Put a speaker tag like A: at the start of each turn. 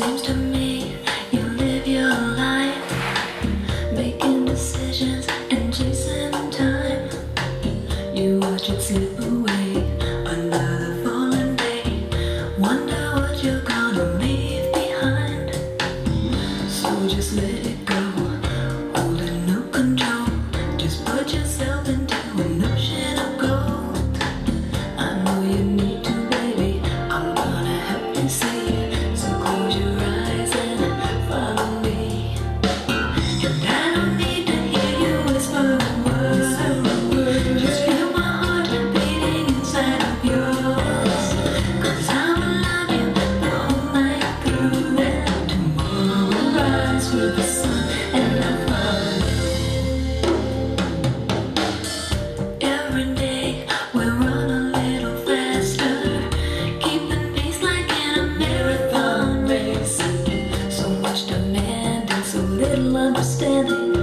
A: seems to me you live your life making decisions and chasing time. You watch it slip away, another fallen day. Wonder. And I don't need to hear you whisper a word. Little faster,